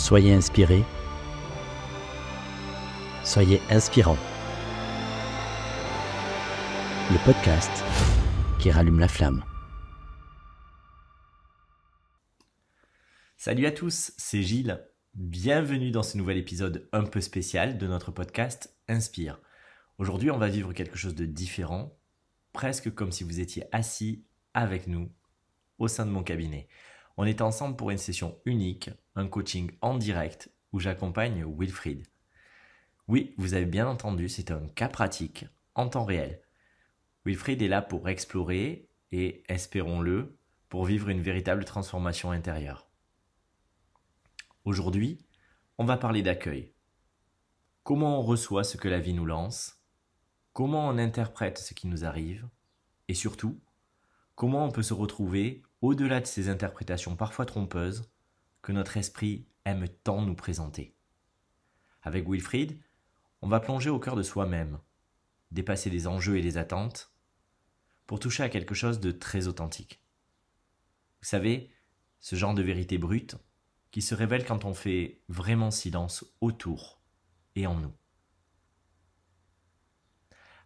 Soyez inspirés, soyez inspirants. Le podcast qui rallume la flamme. Salut à tous, c'est Gilles. Bienvenue dans ce nouvel épisode un peu spécial de notre podcast Inspire. Aujourd'hui, on va vivre quelque chose de différent, presque comme si vous étiez assis avec nous au sein de mon cabinet. On est ensemble pour une session unique, un coaching en direct où j'accompagne Wilfried. Oui, vous avez bien entendu, c'est un cas pratique en temps réel. Wilfried est là pour explorer et, espérons-le, pour vivre une véritable transformation intérieure. Aujourd'hui, on va parler d'accueil. Comment on reçoit ce que la vie nous lance, comment on interprète ce qui nous arrive, et surtout, comment on peut se retrouver au-delà de ces interprétations parfois trompeuses que notre esprit aime tant nous présenter. Avec Wilfried, on va plonger au cœur de soi-même, dépasser les enjeux et les attentes, pour toucher à quelque chose de très authentique. Vous savez, ce genre de vérité brute qui se révèle quand on fait vraiment silence autour et en nous.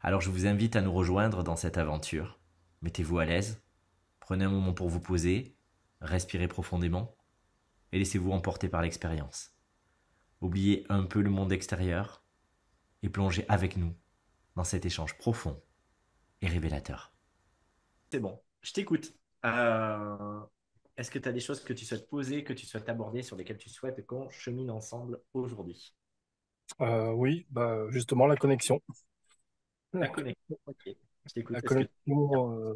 Alors je vous invite à nous rejoindre dans cette aventure. Mettez-vous à l'aise, Prenez un moment pour vous poser, respirez profondément et laissez-vous emporter par l'expérience. Oubliez un peu le monde extérieur et plongez avec nous dans cet échange profond et révélateur. C'est bon, je t'écoute. Euh, est-ce que tu as des choses que tu souhaites poser, que tu souhaites aborder, sur lesquelles tu souhaites qu'on chemine ensemble aujourd'hui? Euh, Oui, bah, justement la connexion. La connexion, ok. Je t'écoute. La connexion,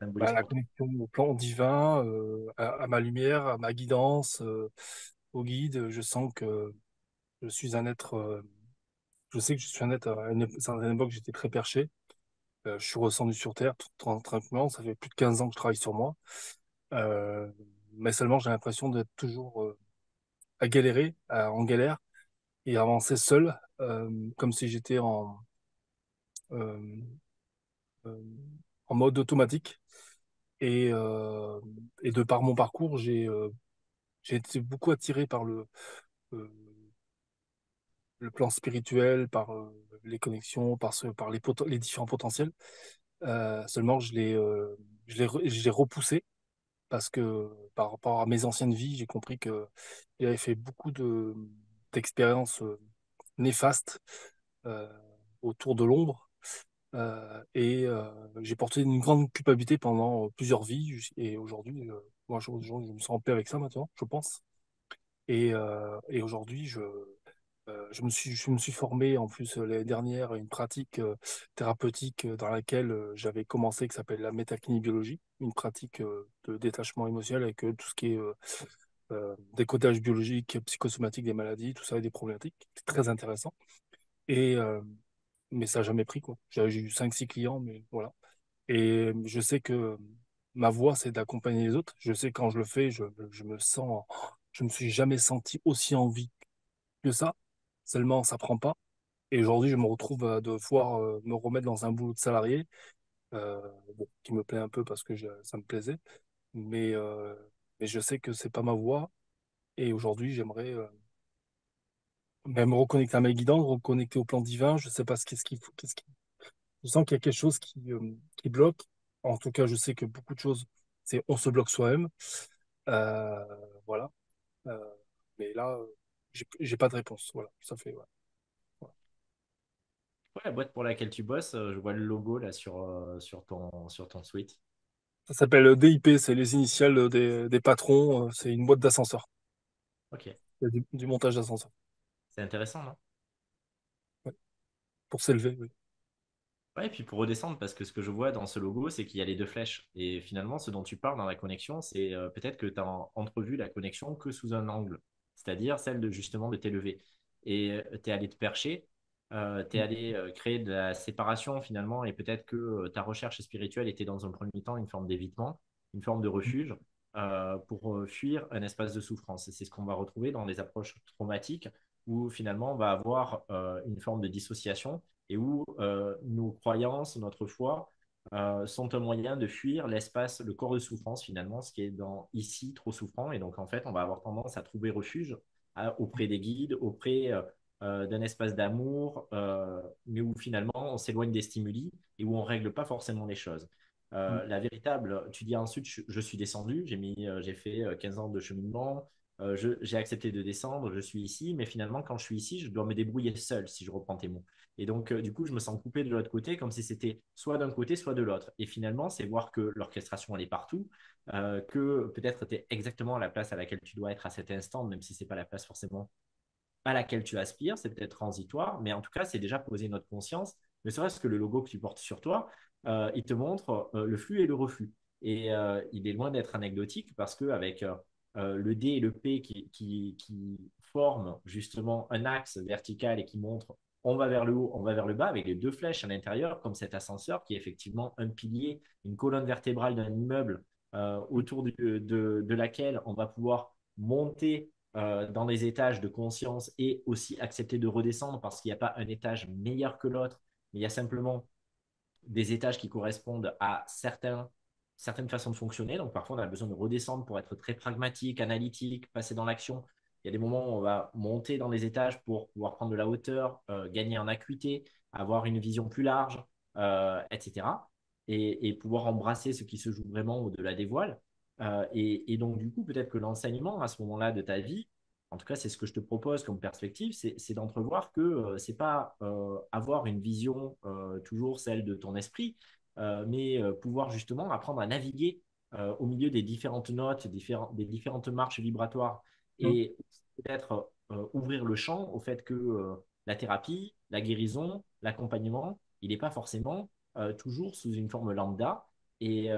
bah, la connexion au plan divin, euh, à, ma lumière, à ma guidance, euh, au guide. Je sens que je suis un être. Euh, je sais que je suis un être. À une certaine époque, j'étais très perché. je suis redescendu sur Terre tout tranquillement. Ça fait plus de 15 ans que je travaille sur moi. mais seulement, j'ai l'impression d'être toujours à galérer, en galère, et avancer seul, comme si j'étais en en mode automatique. Et, euh, et de par mon parcours, j'ai euh, été beaucoup attiré par le, euh, le plan spirituel, par les connexions, par, ce, par les, les différents potentiels. seulement, je l'ai repoussé parce que par rapport à mes anciennes vies, j'ai compris que j'avais fait beaucoup de d'expériences néfastes autour de l'ombre euh, et euh, j'ai porté une grande culpabilité pendant euh, plusieurs vies. Et aujourd'hui, moi, je, me sens en paix avec ça maintenant, je pense. Et, et aujourd'hui, je, je, me suis, je me suis formé en plus l'année dernière une pratique thérapeutique dans laquelle j'avais commencé, qui s'appelle la métakinébiologie, une pratique de détachement émotionnel avec tout ce qui est décodage biologique, psychosomatique des maladies, tout ça et des problématiques. C'est très intéressant. Et, mais ça n'a jamais pris, quoi. J'ai eu 5-6 clients, mais voilà. Et je sais que ma voie, c'est d'accompagner les autres. Je sais quand je le fais, je, je me sens, je me suis jamais senti aussi en vie que ça. Seulement, ça prend pas. Et aujourd'hui, je me retrouve à devoir euh, me remettre dans un boulot de salarié, euh, qui me plaît un peu parce que ça me plaisait. Mais, euh, mais je sais que c'est pas ma voie. Et aujourd'hui, j'aimerais me reconnecter à mes guidance, reconnecter au plan divin. Je sais pas ce qu'est-ce qu'il faut. Qu'est-ce. Je sens qu'il y a quelque chose qui, euh, qui bloque. En tout cas, je sais que beaucoup de choses, c'est on se bloque soi-même. Euh, voilà. Euh, mais là, j'ai pas de réponse. Voilà, ça fait. Ouais. la boîte pour laquelle tu bosses, je vois le logo là sur, sur, ton, sur ton suite. Ça s'appelle DIP, c'est les initiales des, des patrons. C'est une boîte d'ascenseur. Ok. Du, du montage d'ascenseur. C'est intéressant, non? Pour s'élever, oui. Ouais, et puis pour redescendre, parce que ce que je vois dans ce logo, c'est qu'il y a les deux flèches. Et finalement, ce dont tu parles dans la connexion, c'est euh, peut-être que tu as entrevu la connexion que sous un angle, c'est-à-dire celle de justement de t'élever. Et euh, tu es allé te percher, euh, tu es allé créer de la séparation finalement, et peut-être que ta recherche spirituelle était dans un premier temps une forme d'évitement, une forme de refuge. pour fuir un espace de souffrance. Et c'est ce qu'on va retrouver dans les approches traumatiques où finalement on va avoir euh, une forme de dissociation et où euh, nos croyances, notre foi euh, sont un moyen de fuir l'espace, le corps de souffrance finalement, ce qui est dans ici trop souffrant. Et donc en fait, on va avoir tendance à trouver refuge auprès des guides, auprès d'un espace d'amour, mais où finalement on s'éloigne des stimuli et où on ne règle pas forcément les choses. Mm. La véritable, tu dis ensuite, je, suis descendu, j'ai mis, j'ai fait 15 ans de cheminement, j'ai accepté de descendre, je suis ici, mais finalement, quand je suis ici, je dois me débrouiller seul, si je reprends tes mots. Et donc, du coup, je me sens coupé de l'autre côté, comme si c'était soit d'un côté, soit de l'autre. Et finalement, c'est voir que l'orchestration, elle est partout, que peut-être tu es exactement à la place à laquelle tu dois être à cet instant, même si ce n'est pas la place forcément à laquelle tu aspires, c'est peut-être transitoire, mais en tout cas, c'est déjà poser notre conscience. Ne serait-ce que le logo que tu portes sur toi, euh, il te montre euh, le flux et le reflux. Et euh, il est loin d'être anecdotique parce qu'avec le D et le P qui, qui, qui, forment justement un axe vertical et qui montrent on va vers le haut, on va vers le bas, avec les deux flèches à l'intérieur, comme cet ascenseur qui est effectivement un pilier, une colonne vertébrale d'un immeuble autour de, laquelle on va pouvoir monter dans les étages de conscience et aussi accepter de redescendre parce qu'il n'y a pas un étage meilleur que l'autre, mais il y a simplement des étages qui correspondent à certains, certaines façons de fonctionner. Donc parfois, on a besoin de redescendre pour être très pragmatique, analytique, passer dans l'action. Il y a des moments où on va monter dans les étages pour pouvoir prendre de la hauteur, euh, gagner en acuité, avoir une vision plus large, euh, etc. Et, pouvoir embrasser ce qui se joue vraiment au-delà des voiles. Euh, et, et, donc, du coup, peut-être que l'enseignement à ce moment-là de ta vie, en tout cas, c'est ce que je te propose comme perspective, c'est d'entrevoir que ce c'est pas avoir une vision toujours celle de ton esprit, mais pouvoir justement apprendre à naviguer au milieu des différentes notes, des différentes marches vibratoires, et peut-être ouvrir le champ au fait que la thérapie, la guérison, l'accompagnement, il n'est pas forcément toujours sous une forme lambda. Et,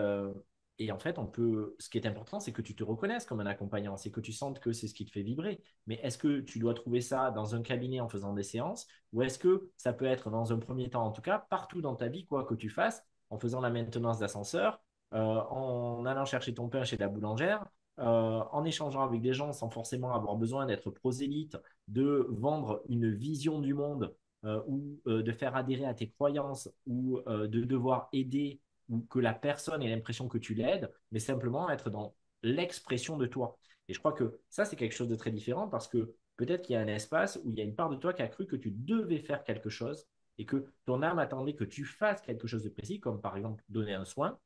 et en fait, on peut. Ce qui est important, c'est que tu te reconnaisses comme un accompagnant, c'est que tu sentes que c'est ce qui te fait vibrer. Mais est-ce que tu dois trouver ça dans un cabinet en faisant des séances, ou est-ce que ça peut être dans un premier temps, en tout cas, partout dans ta vie, quoi que tu fasses, en faisant la maintenance d'ascenseur, euh, en allant chercher ton pain chez la boulangère, euh, en échangeant avec des gens sans forcément avoir besoin d'être prosélyte, de vendre une vision du monde euh, ou de faire adhérer à tes croyances ou de devoir aider ou que la personne ait l'impression que tu l'aides, mais simplement être dans l'expression de toi. Et je crois que ça, c'est quelque chose de très différent parce que peut-être qu'il y a un espace où il y a une part de toi qui a cru que tu devais faire quelque chose et que ton âme attendait que tu fasses quelque chose de précis, comme par exemple donner un soin,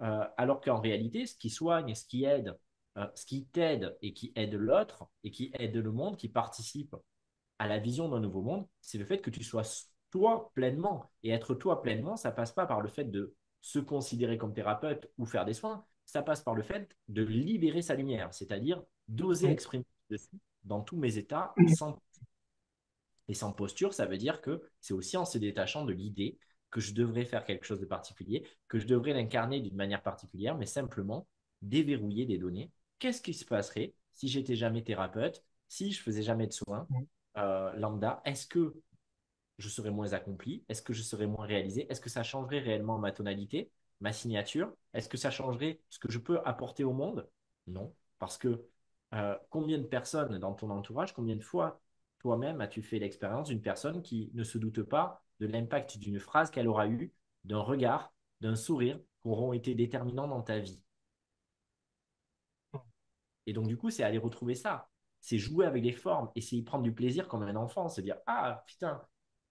euh, alors qu'en réalité, ce qui soigne, ce qui aide, euh, ce qui t'aide et qui aide l'autre et qui aide le monde, qui participe à la vision d'un nouveau monde, c'est le fait que tu sois toi pleinement. Et être toi pleinement, ça passe pas par le fait de se considérer comme thérapeute ou faire des soins, ça passe par le fait de libérer sa lumière, c'est-à-dire d'oser exprimer dans tous mes états sans et sans posture, ça veut dire que c'est aussi en se détachant de l'idée que je devrais faire quelque chose de particulier, que je devrais l'incarner d'une manière particulière, mais simplement déverrouiller des données. Qu'est-ce qui se passerait si j'étais jamais thérapeute, si je faisais jamais de soins euh, lambda? Est-ce que je serais moins accompli? Est-ce que je serais moins réalisé? Est-ce que ça changerait réellement ma tonalité, ma signature? Est-ce que ça changerait ce que je peux apporter au monde? Non, parce que euh, combien de personnes dans ton entourage, combien de fois toi-même as-tu fait l'expérience d'une personne qui ne se doute pas de l'impact d'une phrase qu'elle aura eue, d'un regard, d'un sourire, qui auront été déterminants dans ta vie? Et donc, du coup, c'est aller retrouver ça. C'est jouer avec les formes et c'est prendre du plaisir comme un enfant, se dire Ah, putain,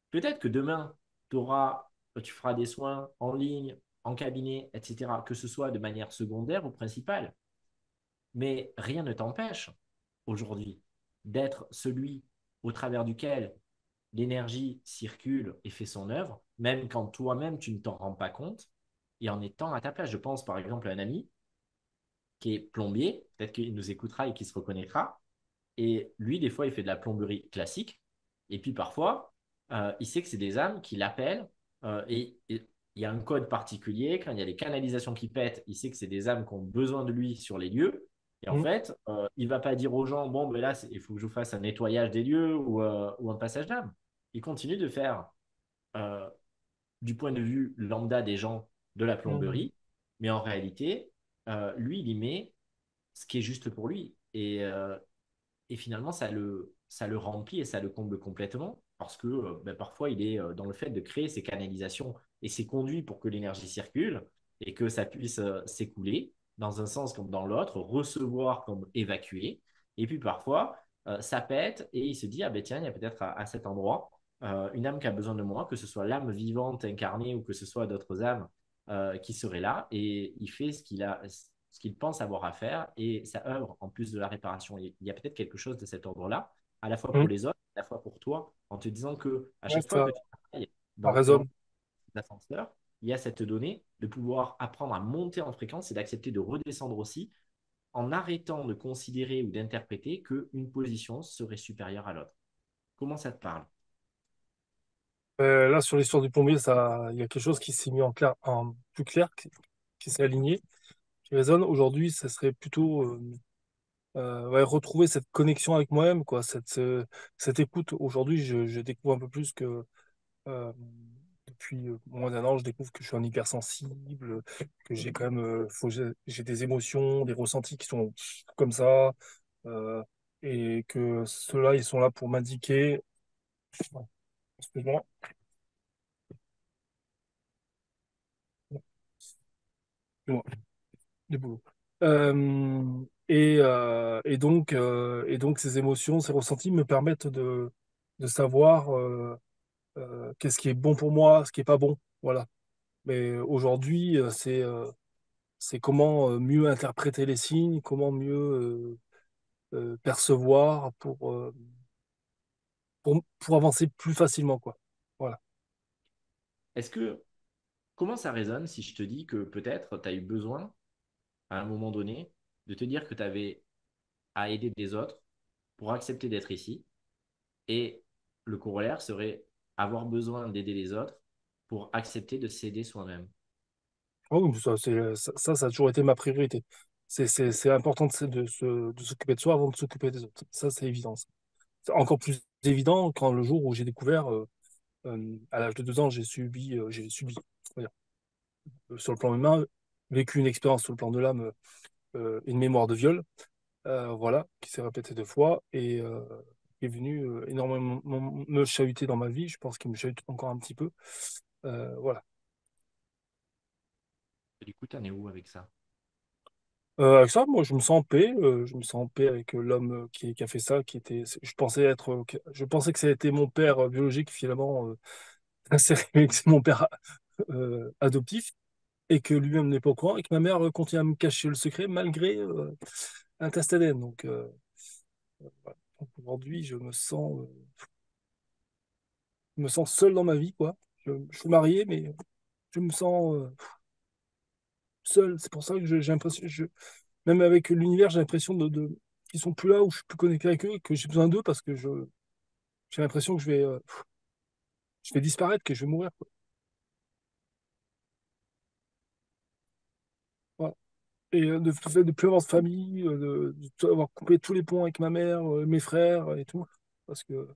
Peut-être que demain, auras, tu feras des soins en ligne, en cabinet, etc., que ce soit de manière secondaire ou principale. Mais rien ne t'empêche aujourd'hui d'être celui au travers duquel l'énergie circule et fait son œuvre, même quand toi-même tu ne t'en rends pas compte, et en étant à ta place. Je pense par exemple à un ami qui est plombier, peut-être qu'il nous écoutera et qui se reconnaîtra. Et lui, des fois, il fait de la plomberie classique. Et puis parfois, euh, il sait que c'est des âmes qui l'appellent euh, et, il y a un code particulier. Quand il y a des canalisations qui pètent, il sait que c'est des âmes qui ont besoin de lui sur les lieux. Et en mmh. fait, euh, il ne va pas dire aux gens, bon, ben là, il faut que je fasse un nettoyage des lieux ou, un passage d'âme. Il continue de faire, du point de vue lambda des gens de la plomberie, mmh. mais en réalité, lui, il y met ce qui est juste pour lui. Et, et finalement, ça le, ça le remplit et ça le comble complètement parce que euh, ben, parfois il est euh, dans le fait de créer ces canalisations et ces conduits pour que l'énergie circule et que ça puisse euh, s'écouler dans un sens comme dans l'autre, recevoir comme évacuer. Et puis parfois, euh, ça pète et il se dit, ah ben tiens, il y a peut-être à, à, cet endroit euh, une âme qui a besoin de moi, que ce soit l'âme vivante incarnée ou que ce soit d'autres âmes euh, qui seraient là, et il fait ce qu'il a, ce qu'il pense avoir à faire, et ça œuvre en plus de la réparation. Il y a peut-être quelque chose de cet ordre-là, à la fois pour Hum, les autres, à la fois pour toi, en te disant que à ouais, chaque fois ça, que tu travailles dans, l'ascenseur, il y a cette donnée de pouvoir apprendre à monter en fréquence et d'accepter de redescendre aussi en arrêtant de considérer ou d'interpréter qu'une position serait supérieure à l'autre. Comment ça te parle? Euh, là, sur l'histoire du plombier, il y a quelque chose qui s'est mis en clair, en plus clair, qui, s'est aligné, qui résonne. Aujourd'hui, ça serait plutôt euh, euh, retrouver cette connexion avec moi-même, quoi, cette, cette écoute. Aujourd'hui, je, découvre un peu plus que depuis euh, moins d'un an, je découvre que je suis un hypersensible, que j'ai quand même, euh, faut, j'ai des émotions, des ressentis qui sont comme ça, euh, et que ceux-là, ils sont là pour m'indiquer. Excuse-moi. Excuse-moi. Du boulot. Euh, et, euh, et donc, et donc, ces émotions, ces ressentis me permettent de, de savoir euh, qu'est-ce qui est bon pour moi, ce qui est pas bon. Voilà. Mais aujourd'hui, euh, c'est euh, c'est comment mieux interpréter les signes, comment mieux percevoir pour, pour, pour avancer plus facilement, quoi. Voilà. Est-ce que, comment ça résonne si je te dis que peut-être tu as eu besoin, à un moment donné, de te dire que tu avais à aider des autres pour accepter d'être ici, et le corollaire serait avoir besoin d'aider les autres pour accepter de s'aider soi-même. Oh, ça, ça, ça, a toujours été ma priorité. C'est important de, de s'occuper de soi avant de s'occuper des autres. Ça, c'est évident. C'est encore plus évident quand le jour où j'ai découvert, euh, euh, à l'âge de deux ans, j'ai subi, euh, j'ai subi, sur le plan humain, vécu une expérience sur le plan de l'âme, une mémoire de viol, voilà, qui s'est répétée deux fois et qui est venu euh, énormément me chahuter dans ma vie. Je pense qu'il me chahute encore un petit peu. Euh, voilà. Et du coup, tu en es où avec ça? Euh, avec ça, moi, je me sens en paix. euh, je me sens en paix avec euh, l'homme qui, qui a fait ça, qui était. Je pensais être. euh, que- je pensais que ça a été mon père euh, biologique, finalement, euh, c'est mon père euh, adoptif, et que lui-même n'est pas au courant, et que ma mère euh, continue à me cacher le secret malgré euh, un test ADN. Donc, euh, aujourd'hui, je me sens, euh, je me sens seul dans ma vie, quoi. Je, suis marié, mais je me sens euh, seul. C'est pour ça que j'ai l'impression, même avec l'univers, j'ai l'impression de, qu'ils sont plus là, où je suis plus connecté avec eux, que j'ai besoin d'eux parce que j'ai l'impression que je vais euh, je vais disparaître, que je vais mourir. Et euh, de, de, plus avoir de famille, euh, de, de avoir coupé tous les ponts avec ma mère, euh, mes frères et tout, parce que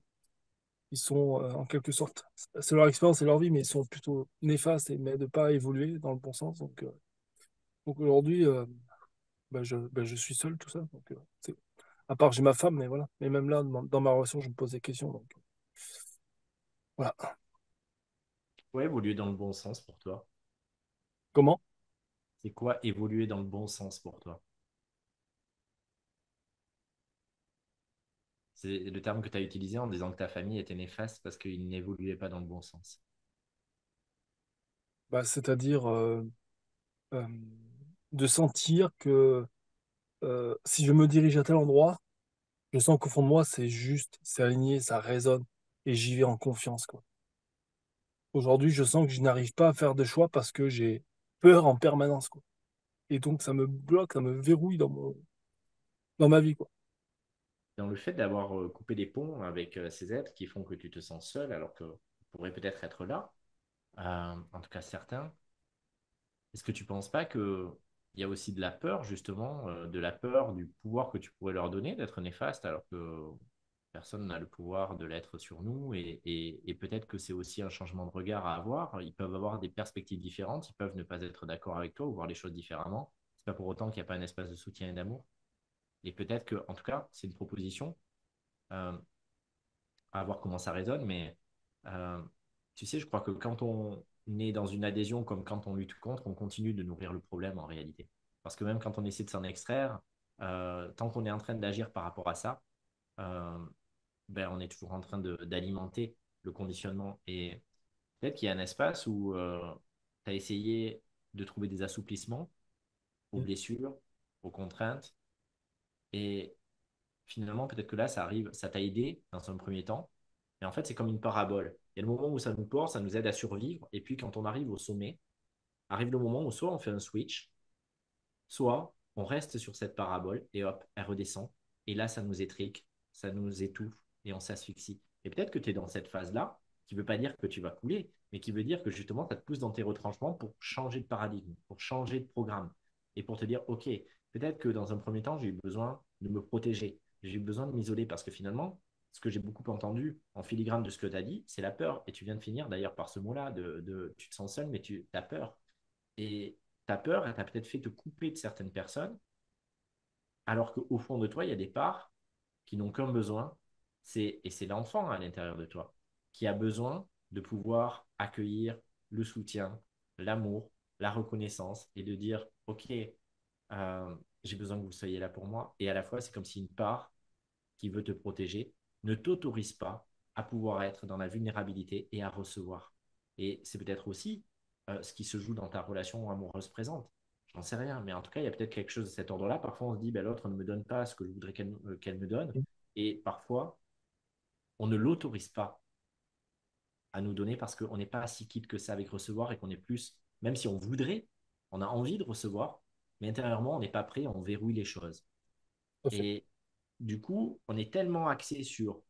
ils sont euh, en quelque sorte, c'est leur expérience et leur vie, mais ils sont plutôt néfastes et mais de pas évoluer dans le bon sens. Donc, euh, donc aujourd'hui, euh, bah, je, bah, je suis seul, tout ça. Donc, à part j'ai ma femme, mais voilà. Mais même là, dans, dans ma relation, je me pose des questions. Donc voilà. Ouais, évoluer dans le bon sens pour toi? Comment? C'est quoi évoluer dans le bon sens pour toi? C'est le terme que tu as utilisé en disant que ta famille était néfaste parce qu'il n'évoluait pas dans le bon sens. Bah, c'est-à-dire euh, euh, de sentir que euh, si je me dirige à tel endroit, je sens qu'au fond de moi, c'est juste, c'est aligné, ça résonne et j'y vais en confiance. Aujourd'hui, je sens que je n'arrive pas à faire de choix parce que j'ai peur en permanence, quoi. Et donc, ça me bloque, ça me verrouille dans mon, dans ma vie, quoi. Dans le fait d'avoir euh, coupé des ponts avec euh, ces êtres qui font que tu te sens seul alors que tu peut-être être là, euh, en tout cas certains, est-ce que tu penses pas que il y a aussi de la peur, justement, de la peur du pouvoir que tu pourrais leur donner d'être néfaste alors que personne n'a le pouvoir de l'être sur nous et, peut-être que c'est aussi un changement de regard à avoir. Ils peuvent avoir des perspectives différentes, ils peuvent ne pas être d'accord avec toi ou voir les choses différemment. C'est pas pour autant qu'il n'y a pas un espace de soutien et d'amour. Et peut-être que, en tout cas, c'est une proposition euh, à voir comment ça résonne, mais euh, tu sais, je crois que quand on est dans une adhésion comme quand on lutte contre, on continue de nourrir le problème en réalité. Parce que même quand on essaie de s'en extraire, euh, tant qu'on est en train d'agir par rapport à ça, euh, ben, on est toujours en train d'alimenter le conditionnement. Et peut-être qu'il y a un espace où euh, tu as essayé de trouver des assouplissements aux mm. blessures, aux contraintes. Et finalement, peut-être que là, ça arrive, ça t'a aidé dans un premier temps. Mais en fait, c'est comme une parabole. Il y a le moment où ça nous porte, ça nous aide à survivre. Et puis, quand on arrive au sommet, arrive le moment où soit on fait un switch, soit on reste sur cette parabole et hop, elle redescend. Et là, ça nous étrique, ça nous étouffe et on s'asphyxie. Et peut-être que tu es dans cette phase-là, qui ne veut pas dire que tu vas couler, mais qui veut dire que justement, ça te pousse dans tes retranchements pour changer de paradigme, pour changer de programme et pour te dire, OK, peut-être que dans un premier temps, j'ai eu besoin de me protéger, j'ai eu besoin de m'isoler parce que finalement, ce que j'ai beaucoup entendu en filigrane de ce que tu as dit, c'est la peur. Et tu viens de finir d'ailleurs par ce mot-là, de, tu te sens seul, mais tu as peur. Et ta peur, elle t'a peut-être fait te couper de certaines personnes, alors qu'au fond de toi, il y a des parts qui n'ont qu'un besoin, c'est, et c'est l'enfant à l'intérieur de toi, qui a besoin de pouvoir accueillir le soutien, l'amour, la reconnaissance et de dire, OK, euh, j'ai besoin que vous soyez là pour moi. Et à la fois, c'est comme si une part qui veut te protéger ne t'autorise pas à pouvoir être dans la vulnérabilité et à recevoir. Et c'est peut-être aussi euh, ce qui se joue dans ta relation amoureuse présente. J'en sais rien, mais en tout cas, il y a peut-être quelque chose de cet ordre-là. Parfois, on se dit, ben, l'autre ne me donne pas ce que je voudrais qu'elle euh, me donne. Et parfois, on ne l'autorise pas à nous donner parce qu'on n'est pas si quitte que ça avec recevoir et qu'on est plus, même si on voudrait, on a envie de recevoir, mais intérieurement, on n'est pas prêt, on verrouille les choses. Et du coup, on est tellement axé sur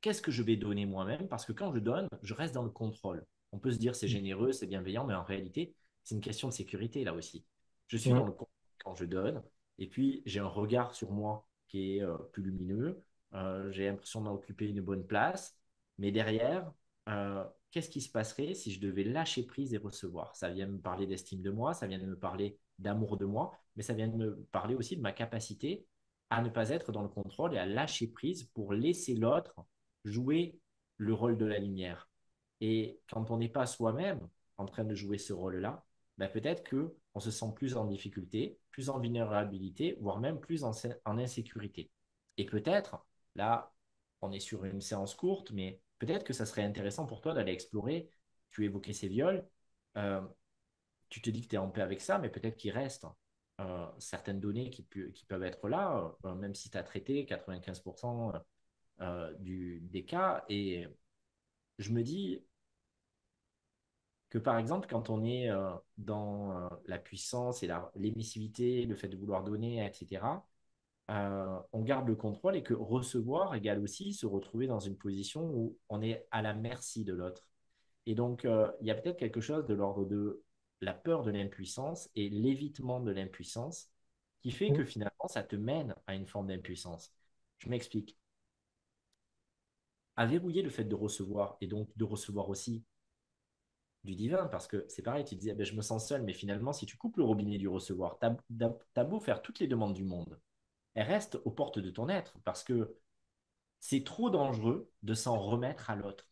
qu'est-ce que je vais donner moi-même, parce que quand je donne, je reste dans le contrôle. On peut se dire c'est mm. généreux, c'est bienveillant, mais en réalité, c'est une question de sécurité là aussi. Je suis dans le contrôle quand je donne, et puis j'ai un regard sur moi qui est euh, plus lumineux, euh, j'ai l'impression d'occuper une bonne place, mais derrière, euh, qu'est-ce qui se passerait si je devais lâcher prise et recevoir? Ça vient me parler d'estime de moi, ça vient de me parler d'amour de moi, mais ça vient de me parler aussi de ma capacité à ne pas être dans le contrôle et à lâcher prise pour laisser l'autre jouer le rôle de la lumière. Et quand on n'est pas soi-même en train de jouer ce rôle-là, ben peut-être que on se sent plus en difficulté, plus en vulnérabilité, voire même plus en insécurité. Et peut-être, là, on est sur une séance courte, mais peut-être que ça serait intéressant pour toi d'aller explorer. Tu évoquais ces viols. Euh, tu te dis que tu es en paix avec ça, mais peut-être qu'il reste euh, certaines données qui, peuvent être là, euh, même si tu as traité 95% du, des cas. Et je me dis que, par exemple, quand on est dans la puissance et l'émissivité, le fait de vouloir donner, etc., euh, on garde le contrôle et que recevoir égale aussi se retrouver dans une position où on est à la merci de l'autre. Et donc, euh, il y a peut-être quelque chose de l'ordre de la peur de l'impuissance et l'évitement de l'impuissance qui fait que finalement, ça te mène à une forme d'impuissance. Je m'explique. À verrouiller le fait de recevoir et donc de recevoir aussi du divin, parce que c'est pareil, tu disais, ben, je me sens seul, mais finalement, si tu coupes le robinet du recevoir, tu as beau faire toutes les demandes du monde, elle reste aux portes de ton être parce que c'est trop dangereux de s'en remettre à l'autre.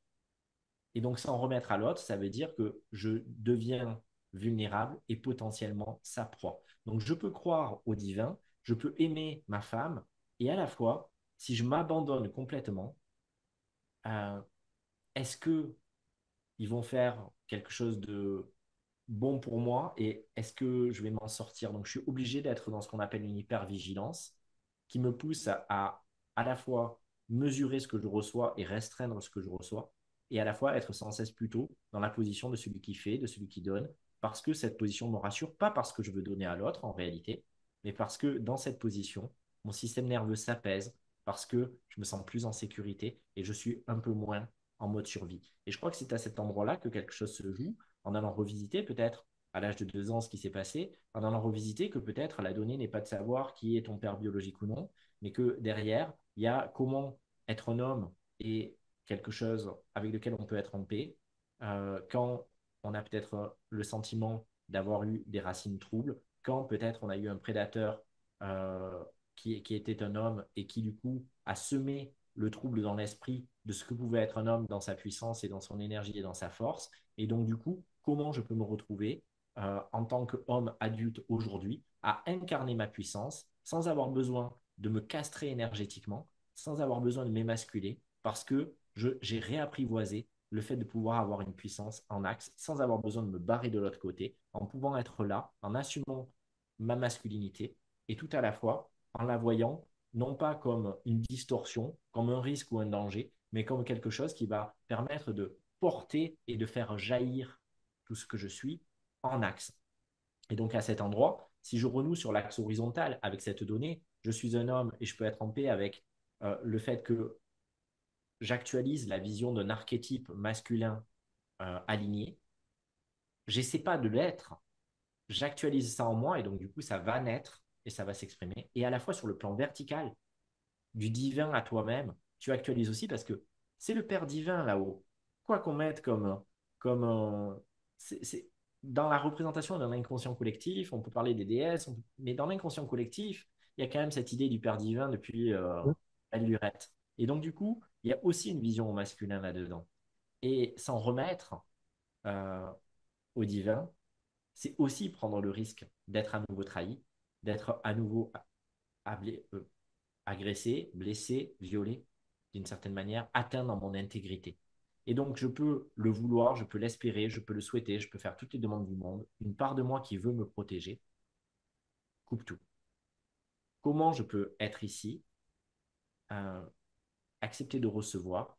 Et donc, s'en remettre à l'autre, ça veut dire que je deviens vulnérable et potentiellement sa proie. Donc, je peux croire au divin, je peux aimer ma femme, et à la fois, si je m'abandonne complètement, euh, est-ce que ils vont faire quelque chose de bon pour moi et est-ce que je vais m'en sortir? Donc, je suis obligé d'être dans ce qu'on appelle une hypervigilance qui me pousse à, à, la fois mesurer ce que je reçois et restreindre ce que je reçois, et à la fois être sans cesse plutôt dans la position de celui qui fait, de celui qui donne, parce que cette position me rassure, pas parce que je veux donner à l'autre en réalité, mais parce que dans cette position, mon système nerveux s'apaise, parce que je me sens plus en sécurité et je suis un peu moins en mode survie. Et je crois que c'est à cet endroit-là que quelque chose se joue, en allant revisiter peut-être à l'âge de deux ans ce qui s'est passé, en allant revisiter que peut-être la donnée n'est pas de savoir qui est ton père biologique ou non, mais que derrière, il y a comment être un homme et quelque chose avec lequel on peut être en paix euh, quand on a peut-être le sentiment d'avoir eu des racines troubles, quand peut-être on a eu un prédateur euh, qui, qui, était un homme et qui du coup a semé le trouble dans l'esprit de ce que pouvait être un homme dans sa puissance et dans son énergie et dans sa force. Et donc du coup, comment je peux me retrouver euh, en tant qu'homme adulte aujourd'hui, à incarner ma puissance sans avoir besoin de me castrer énergétiquement, sans avoir besoin de m'émasculer parce que j'ai réapprivoisé le fait de pouvoir avoir une puissance en axe sans avoir besoin de me barrer de l'autre côté, en pouvant être là, en assumant ma masculinité et tout à la fois en la voyant non pas comme une distorsion, comme un risque ou un danger, mais comme quelque chose qui va permettre de porter et de faire jaillir tout ce que je suis en axe. Et donc à cet endroit, si je renoue sur l'axe horizontal avec cette donnée, je suis un homme et je peux être en paix avec euh, le fait que j'actualise la vision d'un archétype masculin euh, aligné. J'essaie pas de l'être, j'actualise ça en moi et donc du coup ça va naître et ça va s'exprimer. Et à la fois sur le plan vertical, du divin à toi-même, tu actualises aussi parce que c'est le Père divin là-haut. Quoi qu'on mette comme, comme c'est, dans la représentation d'un inconscient collectif, on peut parler des déesses, mais dans l'inconscient collectif, il y a quand même cette idée du Père divin depuis euh, lurette. Et donc du coup, il y a aussi une vision masculine là-dedans. Et s'en remettre euh, au divin, c'est aussi prendre le risque d'être à nouveau trahi, d'être à nouveau euh, agressé, blessé, violé, d'une certaine manière, atteint dans mon intégrité. Et donc, je peux le vouloir, je peux l'espérer, je peux le souhaiter, je peux faire toutes les demandes du monde. Une part de moi qui veut me protéger coupe tout. Comment je peux être ici, euh, accepter de recevoir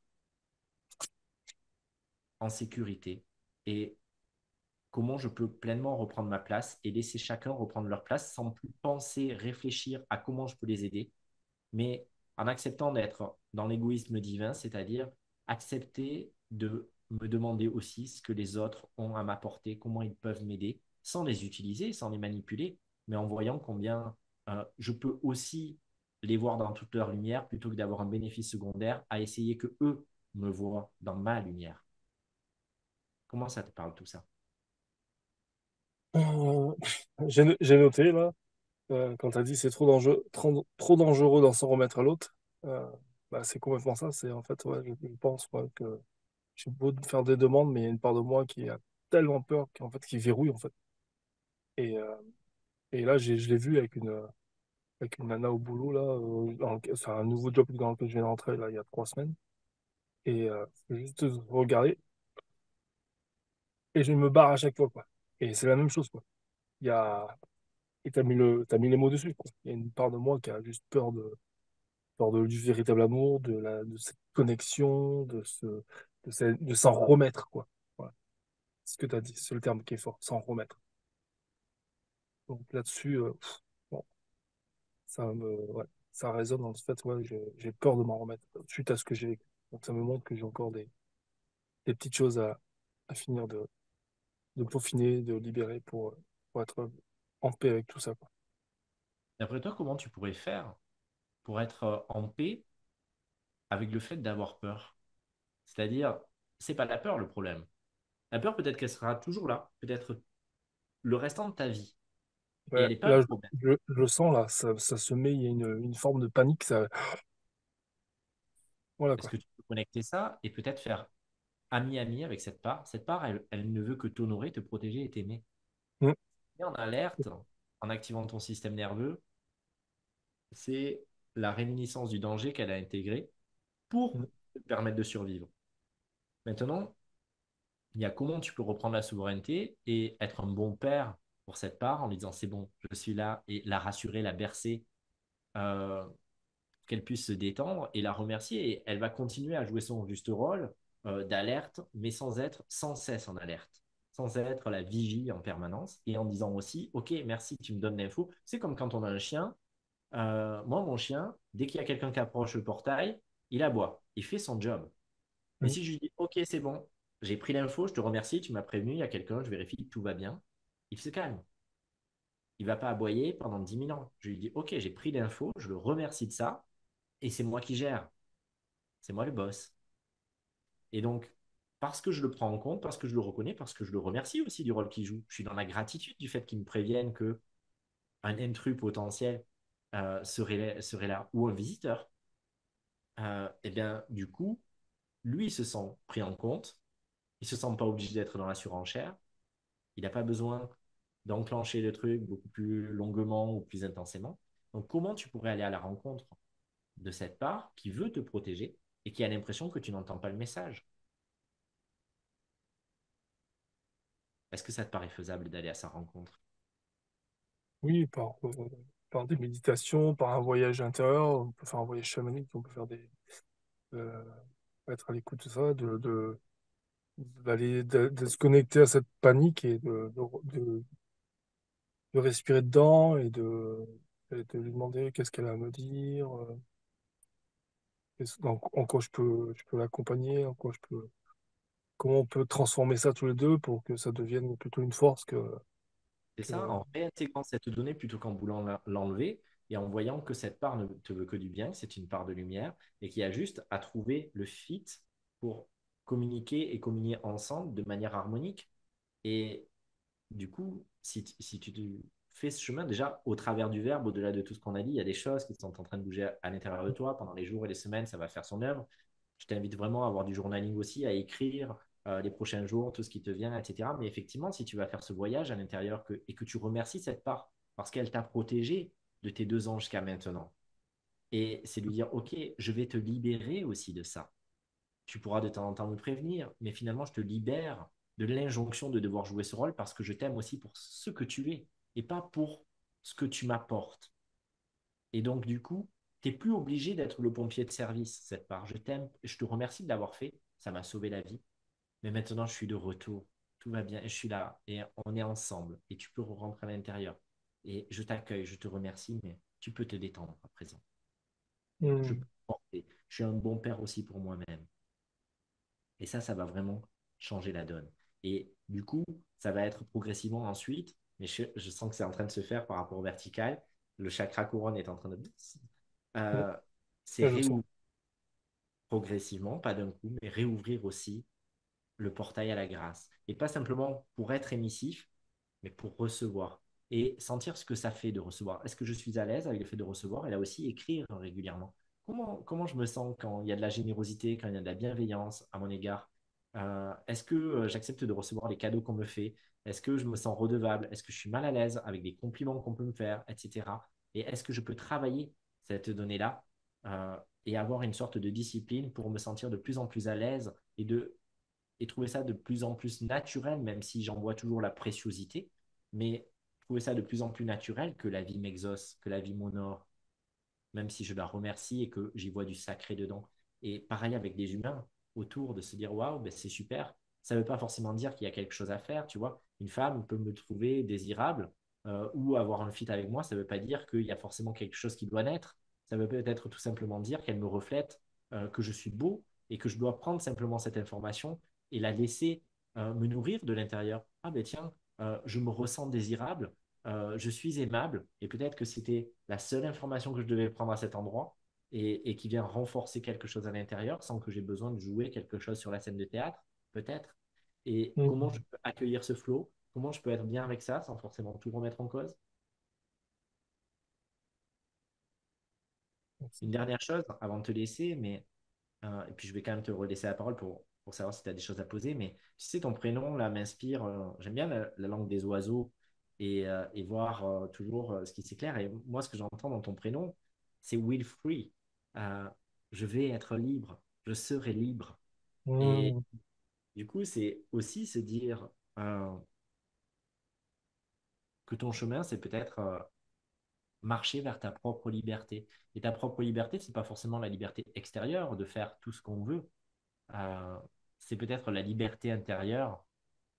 en sécurité et comment je peux pleinement reprendre ma place et laisser chacun reprendre leur place sans plus penser, réfléchir à comment je peux les aider, mais en acceptant d'être dans l'égoïsme divin, c'est-à-dire accepter de me demander aussi ce que les autres ont à m'apporter, comment ils peuvent m'aider, sans les utiliser, sans les manipuler, mais en voyant combien euh, je peux aussi les voir dans toute leur lumière plutôt que d'avoir un bénéfice secondaire à essayer que eux me voient dans ma lumière. Comment ça te parle tout ça? Euh, j'ai noté là, euh, quand tu as dit c'est trop dangereux, trop, dangereux d'en s'en remettre à l'autre, bah, c'est complètement ça. C'est en fait, je, pense que j'ai beau faire des demandes, mais il y a une part de moi qui a tellement peur qu'en fait, qui verrouille en fait. Et, et là, je l'ai vu avec une, avec une nana au boulot là, c'est un nouveau job dans lequel je viens d'entrer là il y a trois semaines. Et juste regarder et je me barre à chaque fois quoi. Et c'est la même chose, quoi. Il y a... Et t'as mis, le... mis les mots dessus, quoi. Il y a une part de moi qui a juste peur de peur de, du véritable amour, de, la... de cette connexion, de, ce... de, s'en remettre, quoi. Ce que tu as dit, c'est le terme qui est fort, s'en remettre. Donc là-dessus, euh, ça me, ça résonne en fait, ouais, j'ai peur de m'en remettre suite à ce que j'ai vécu. Donc ça me montre que j'ai encore des, des petites choses à, à finir de, de peaufiner, de libérer pour, pour être en paix avec tout ça. D'après toi, comment tu pourrais faire pour être en paix avec le fait d'avoir peur? C'est-à-dire, c'est pas la peur le problème. La peur, peut-être qu'elle sera toujours là, peut-être le restant de ta vie. pas je, je, sens là, ça, ça, se met, il y a une, une forme de panique. Ça... Voilà, Est-ce que tu peux connecter ça et peut-être faire ami-ami avec cette part. Cette part, elle, ne veut que t'honorer, te protéger et t'aimer. Mm. Et en alerte, en activant ton système nerveux, c'est la réminiscence du danger qu'elle a intégré pour mm. te permettre de survivre. Maintenant, il y a comment tu peux reprendre la souveraineté et être un bon père pour cette part en lui disant c'est bon, je suis là et la rassurer, la bercer, euh, qu'elle puisse se détendre et la remercier. Et elle va continuer à jouer son juste rôle euh, d'alerte, mais sans être sans cesse en alerte, sans être la vigie en permanence et en disant aussi, OK, merci, tu me donnes l'info. C'est comme quand on a un chien. Euh, moi, mon chien, dès qu'il y a quelqu'un qui approche le portail, il aboie, il fait son job. Mais si je lui dis, OK, c'est bon, j'ai pris l'info, je te remercie, tu m'as prévenu, il y a quelqu'un, je vérifie tout va bien, il se calme. Il ne va pas aboyer pendant 10 000 ans. Je lui dis, OK, j'ai pris l'info, je le remercie de ça, et c'est moi qui gère. C'est moi le boss. Et donc, parce que je le prends en compte, parce que je le reconnais, parce que je le remercie aussi du rôle qu'il joue, je suis dans la gratitude du fait qu'il me prévienne que un intrus potentiel euh, serait, serait, là ou un visiteur. Euh, et bien, du coup, lui, il se sent pris en compte. Il se sent pas obligé d'être dans la surenchère. Il n'a pas besoin d'enclencher le truc beaucoup plus longuement ou plus intensément. Donc, comment tu pourrais aller à la rencontre de cette part qui veut te protéger et qui a l'impression que tu n'entends pas le message? Est-ce que ça te paraît faisable d'aller à sa rencontre? Oui, par, euh, des méditations, par un voyage intérieur, on peut faire un voyage chamanique, on peut faire des, euh, être à l'écoute de ça, de, de, d'aller, de, de se connecter à cette panique et de, de, de respirer dedans et de, et de lui demander qu'est-ce qu'elle a à me dire, euh, en, en quoi je peux, je peux l'accompagner, en quoi je peux, comment on peut transformer ça tous les deux pour que ça devienne plutôt une force que, C'est ça, en réintégrant cette donnée plutôt qu'en voulant la- l'enlever et en voyant que cette part ne te veut que du bien, que c'est une part de lumière et qu'il y a juste à trouver le fit pour communiquer et communier ensemble de manière harmonique. Et du coup, si, tu- fais ce chemin, déjà au travers du verbe, au-delà de tout ce qu'on a dit, il y a des choses qui sont en train de bouger à, l'intérieur de toi pendant les jours et les semaines, ça va faire son œuvre. Je t'invite vraiment à avoir du journaling aussi, à écrire euh, les prochains jours, tout ce qui te vient, etc. Mais effectivement, si tu vas faire ce voyage à l'intérieur et que tu remercies cette part parce qu'elle t'a protégé de tes deux ans jusqu'à maintenant, et c'est lui dire, OK, je vais te libérer aussi de ça. Tu pourras de temps en temps me prévenir, mais finalement, je te libère de l'injonction de devoir jouer ce rôle parce que je t'aime aussi pour ce que tu es et pas pour ce que tu m'apportes. Et donc, du coup, tu n'es plus obligé d'être le pompier de service, cette part. Je t'aime, je te remercie de l'avoir fait, ça m'a sauvé la vie. Mais maintenant, je suis de retour, tout va bien, je suis là, et on est ensemble, et tu peux rentrer à l'intérieur. Et je t'accueille, je te remercie, mais tu peux te détendre à présent. Je Hmm. peux. Je suis un bon père aussi pour moi-même. Et ça, ça va vraiment changer la donne. Et du coup, ça va être progressivement ensuite, mais je, je sens que c'est en train de se faire par rapport au vertical. Le chakra couronne est en train de... Euh, c'est réouvrir progressivement, pas d'un coup, mais réouvrir aussi le portail à la grâce. Et pas simplement pour être émissif, mais pour recevoir. Et sentir ce que ça fait de recevoir. Est-ce que je suis à l'aise avec le fait de recevoir Et là aussi, écrire régulièrement? Comment, comment je me sens quand il y a de la générosité, quand il y a de la bienveillance à mon égard? Euh, Est-ce que euh, j'accepte de recevoir les cadeaux qu'on me fait? Est-ce que je me sens redevable? Est-ce que je suis mal à l'aise avec des compliments qu'on peut me faire, etc. Et est-ce que je peux travailler cette donnée-là euh, et avoir une sorte de discipline pour me sentir de plus en plus à l'aise et et trouver ça de plus en plus naturel, même si j'en vois toujours la préciosité, mais trouver ça de plus en plus naturel que la vie m'exauce, que la vie m'honore, même si je la remercie et que j'y vois du sacré dedans. Et pareil avec des humains autour, de se dire waouh, ben c'est super. Ça ne veut pas forcément dire qu'il y a quelque chose à faire, tu vois. Une femme peut me trouver désirable euh, ou avoir un fit avec moi, ça ne veut pas dire qu'il y a forcément quelque chose qui doit naître. Ça veut peut-être tout simplement dire qu'elle me reflète, euh, que je suis beau et que je dois prendre simplement cette information et la laisser euh, me nourrir de l'intérieur. Ah ben tiens, euh, je me ressens désirable, euh, je suis aimable, et peut-être que c'était la seule information que je devais prendre à cet endroit et, et qui vient renforcer quelque chose à l'intérieur sans que j'ai besoin de jouer quelque chose sur la scène de théâtre, peut-être. Et comment je peux accueillir ce flow, comment je peux être bien avec ça sans forcément tout remettre en cause? Une dernière chose avant de te laisser, mais euh, et puis je vais quand même te relaisser la parole pour, pour savoir si tu as des choses à poser. Mais tu sais, ton prénom là m'inspire. euh, j'aime bien la, la langue des oiseaux et, euh, et voir euh, toujours ce qui s'éclaire. Et moi, ce que j'entends dans ton prénom, c'est will free. Je vais être libre, je serai libre. Et Hmm. du coup, c'est aussi se dire que ton chemin, c'est peut-être marcher vers ta propre liberté. Et ta propre liberté, c'est pas forcément la liberté extérieure de faire tout ce qu'on veut. Euh, c'est peut-être la liberté intérieure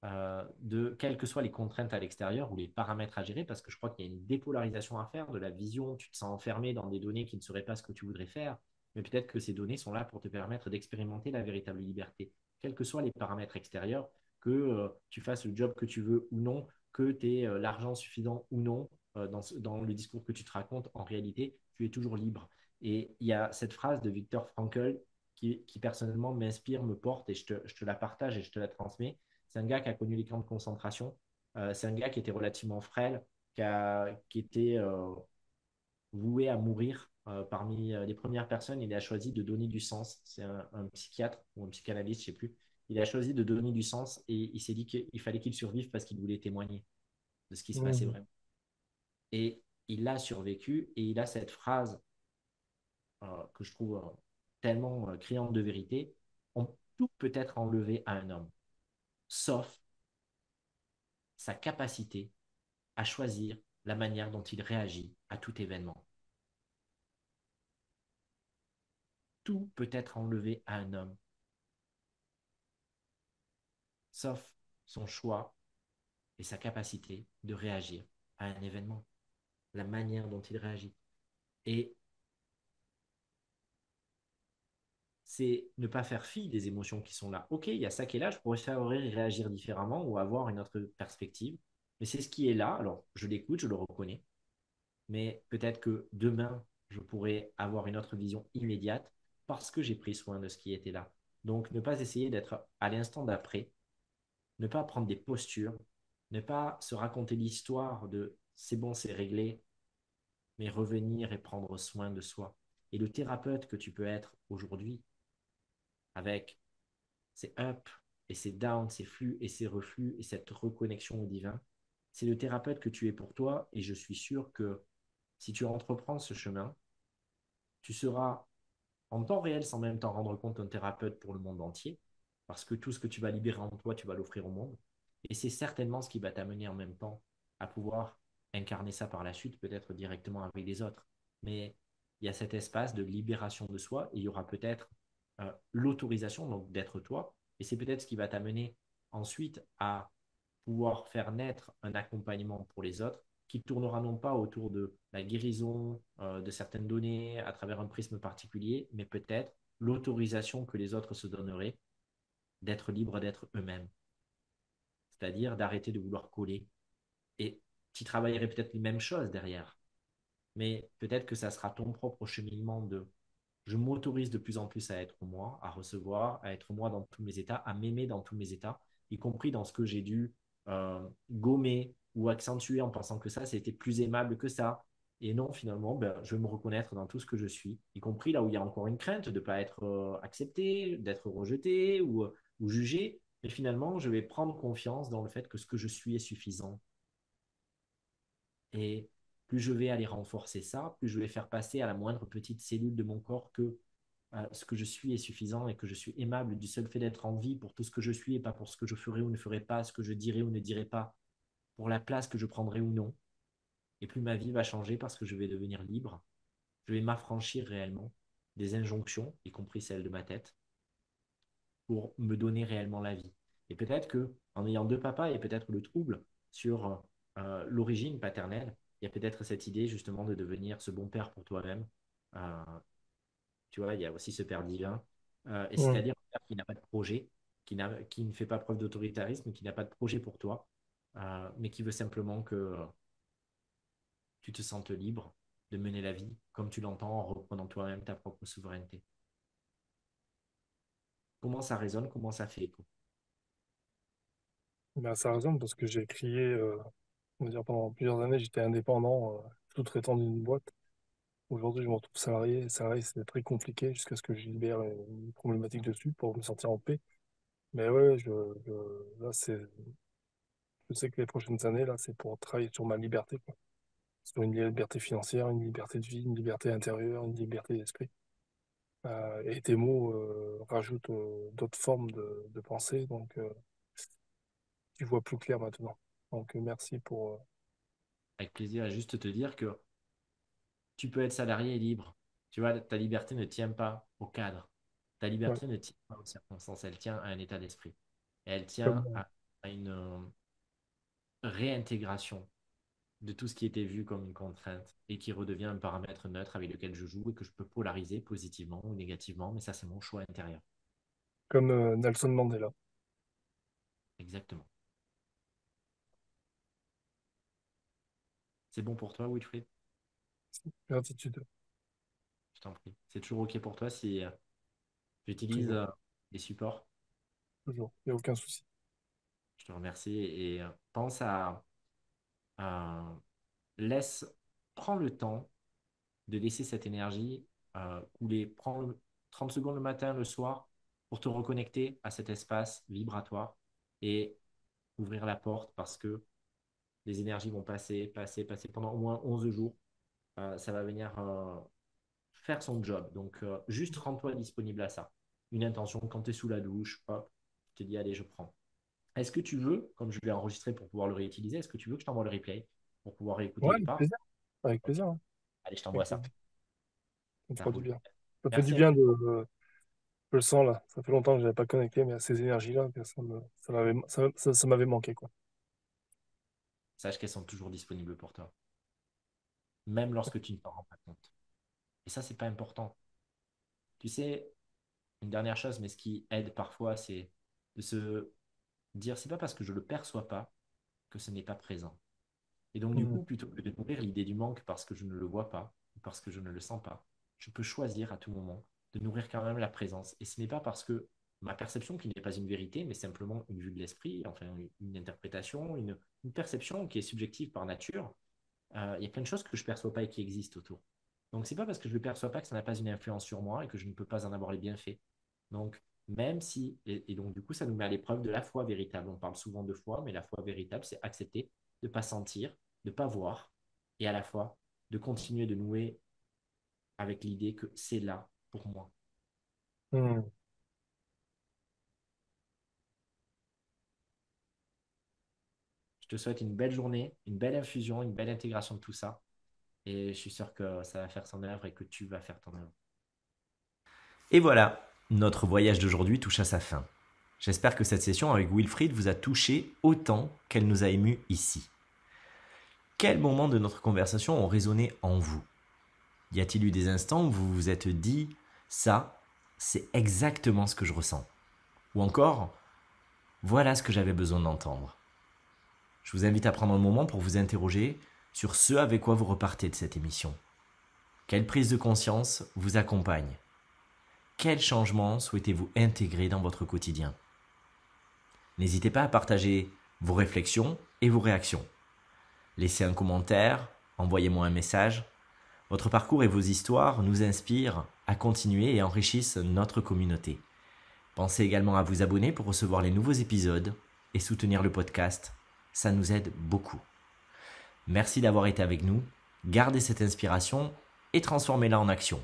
euh, de quelles que soient les contraintes à l'extérieur ou les paramètres à gérer, parce que je crois qu'il y a une dépolarisation à faire de la vision. Tu te sens enfermé dans des données qui ne seraient pas ce que tu voudrais faire, mais peut-être que ces données sont là pour te permettre d'expérimenter la véritable liberté, quels que soient les paramètres extérieurs, que euh, tu fasses le job que tu veux ou non, que tu aies euh, l'argent suffisant ou non dans, dans le discours que tu te racontes, en réalité, tu es toujours libre. Et il y a cette phrase de Viktor Frankl qui, qui personnellement m'inspire, me porte, et je te, je te la partage et je te la transmets. C'est un gars qui a connu les camps de concentration. Euh, c'est un gars qui était relativement frêle, qui, a, qui était euh, voué à mourir. Euh, parmi les premières personnes, il a choisi de donner du sens. C'est un, un psychiatre ou un psychanalyste, je ne sais plus. Il a choisi de donner du sens et il s'est dit qu'il fallait qu'il survive parce qu'il voulait témoigner de ce qui se passait Hmm. vraiment. Et il a survécu et il a cette phrase que je trouve tellement euh, criante de vérité, tout peut être enlevé à un homme, sauf sa capacité à choisir la manière dont il réagit à tout événement. Tout peut être enlevé à un homme, sauf son choix et sa capacité de réagir à un événement, la manière dont il réagit. Et c'est ne pas faire fi des émotions qui sont là. Ok, il y a ça qui est là, je pourrais réagir différemment ou avoir une autre perspective, mais c'est ce qui est là. Alors, je l'écoute, je le reconnais, mais peut-être que demain, je pourrais avoir une autre vision immédiate parce que j'ai pris soin de ce qui était là. Donc, ne pas essayer d'être à l'instant d'après, ne pas prendre des postures, ne pas se raconter l'histoire de c'est bon, c'est réglé, mais revenir et prendre soin de soi. Et le thérapeute que tu peux être aujourd'hui, avec ses up et ses down, ses flux et ses reflux et cette reconnexion au divin, c'est le thérapeute que tu es pour toi. Et je suis sûr que si tu entreprends ce chemin, tu seras en temps réel sans même t'en rendre compte un thérapeute pour le monde entier, parce que tout ce que tu vas libérer en toi, tu vas l'offrir au monde. Et c'est certainement ce qui va t'amener en même temps à pouvoir incarner ça par la suite, peut-être directement avec les autres. Mais il y a cet espace de libération de soi et il y aura peut-être euh, l'autorisation donc d'être toi. Et c'est peut-être ce qui va t'amener ensuite à pouvoir faire naître un accompagnement pour les autres qui tournera non pas autour de la guérison euh, de certaines données à travers un prisme particulier, mais peut-être l'autorisation que les autres se donneraient d'être libres d'être eux-mêmes. C'est-à-dire d'arrêter de vouloir coller. Et tu travaillerais peut-être les mêmes choses derrière. Mais peut-être que ça sera ton propre cheminement de je m'autorise de plus en plus à être moi, à recevoir, à être moi dans tous mes états, à m'aimer dans tous mes états, y compris dans ce que j'ai dû euh, gommer ou accentuer en pensant que ça, c'était plus aimable que ça. Et non, finalement, ben, je vais me reconnaître dans tout ce que je suis, y compris là où il y a encore une crainte de ne pas être euh, accepté, d'être rejeté ou, ou jugé. Mais finalement, je vais prendre confiance dans le fait que ce que je suis est suffisant. Et plus je vais aller renforcer ça, plus je vais faire passer à la moindre petite cellule de mon corps que euh, ce que je suis est suffisant et que je suis aimable du seul fait d'être en vie pour tout ce que je suis et pas pour ce que je ferai ou ne ferai pas, ce que je dirai ou ne dirai pas, pour la place que je prendrai ou non. Et plus ma vie va changer parce que je vais devenir libre, je vais m'affranchir réellement des injonctions, y compris celles de ma tête, pour me donner réellement la vie. Et peut-être que en ayant deux papas et peut-être le trouble sur euh, l'origine paternelle, il y a peut-être cette idée justement de devenir ce bon père pour toi-même. Euh, tu vois, il y a aussi ce père divin. Euh, et c'est-à-dire un père qui n'a pas de projet, qui, qui ne fait pas preuve d'autoritarisme, qui n'a pas de projet pour toi, euh, mais qui veut simplement que tu te sentes libre de mener la vie comme tu l'entends en reprenant toi-même ta propre souveraineté. Comment ça résonne? Comment ça fait écho? Ben, Ça résonne parce que j'ai crié dire, pendant plusieurs années, j'étais indépendant, euh, sous-traitant d'une boîte. Aujourd'hui, je me retrouve salarié. Salarié, c'est très compliqué jusqu'à ce que je libère une problématique dessus pour me sentir en paix. Mais ouais, je, là, c'est, je sais que les prochaines années, là, c'est pour travailler sur ma liberté. Sur une liberté financière, une liberté de vie, une liberté intérieure, une liberté d'esprit. Euh, et tes mots euh, rajoutent euh, d'autres formes de, pensée, donc tu vois plus clair maintenant. Donc, euh, merci pour. Euh, Avec plaisir, juste te dire que tu peux être salarié et libre. Tu vois, ta liberté ne tient pas au cadre. Ta liberté ne tient pas aux circonstances, elle tient à un état d'esprit. Elle tient à, une euh, réintégration de tout ce qui était vu comme une contrainte et qui redevient un paramètre neutre avec lequel je joue et que je peux polariser positivement ou négativement, mais ça, c'est mon choix intérieur. Comme Nelson Mandela. Exactement. C'est bon pour toi, Wilfried? Gratitude. Je t'en prie. C'est toujours OK pour toi si euh, j'utilise euh, des supports? Toujours, il n'y a aucun souci. Je te remercie et euh, pense à, laisse, prends le temps de laisser cette énergie couler. Prends 30 secondes le matin, le soir, pour te reconnecter à cet espace vibratoire et ouvrir la porte parce que les énergies vont passer, passer, passer pendant au moins 11 jours. ça va venir faire son job. Donc, euh, juste rends-toi disponible à ça. Une intention, quand tu es sous la douche, hop, tu te dis, allez, je prends. Est-ce que tu veux, comme je l'ai enregistré pour pouvoir le réutiliser, est-ce que tu veux que je t'envoie le replay pour pouvoir réécouter Ouais, avec plaisir. Avec plaisir. hein. Allez, je t'envoie ça. Ça fera du bien. Ça fait du bien de. Je le sens là. Ça fait longtemps que je n'avais pas connecté, mais à ces énergies-là, ça me, ça m'avait, ça, ça- ça m'avait manqué, quoi. Sache qu'elles sont toujours disponibles pour toi, même lorsque tu ne t'en rends pas compte. Et ça, c'est pas important. Tu sais, une dernière chose, mais ce qui aide parfois, c'est de se dire, c'est pas parce que je le perçois pas que ce n'est pas présent. Et donc, du Mm. coup, plutôt que de nourrir l'idée du manque parce que je ne le vois pas, ou parce que je ne le sens pas, je peux choisir à tout moment de nourrir quand même la présence. Et ce n'est pas parce que ma perception, qui n'est pas une vérité, mais simplement une vue de l'esprit, enfin une, interprétation, une, perception qui est subjective par nature, euh, il y a plein de choses que je ne perçois pas et qui existent autour. Donc, c'est pas parce que je ne le perçois pas que ça n'a pas une influence sur moi et que je ne peux pas en avoir les bienfaits. Donc, même si, et, donc du coup, ça nous met à l'épreuve de la foi véritable. On parle souvent de foi, mais la foi véritable, c'est accepter de ne pas sentir, de ne pas voir, et à la fois de continuer de nouer avec l'idée que c'est là pour moi. Mm. Je te souhaite une belle journée, une belle infusion, une belle intégration de tout ça. Et je suis sûr que ça va faire son œuvre et que tu vas faire ton œuvre. Et voilà, notre voyage d'aujourd'hui touche à sa fin. J'espère que cette session avec Wilfried vous a touché autant qu'elle nous a émus ici. Quels moments de notre conversation ont résonné en vous? Y a-t-il eu des instants où vous vous êtes dit ça, c'est exactement ce que je ressens? Ou encore, voilà ce que j'avais besoin d'entendre Je vous invite à prendre un moment pour vous interroger sur ce avec quoi vous repartez de cette émission. Quelle prise de conscience vous accompagne? Quel changement souhaitez-vous intégrer dans votre quotidien? N'hésitez pas à partager vos réflexions et vos réactions. Laissez un commentaire, envoyez-moi un message. Votre parcours et vos histoires nous inspirent à continuer et enrichissent notre communauté. Pensez également à vous abonner pour recevoir les nouveaux épisodes et soutenir le podcast. Ça nous aide beaucoup. Merci d'avoir été avec nous. Gardez cette inspiration et transformez-la en action.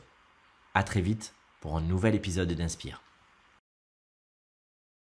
À très vite pour un nouvel épisode d'Inspire.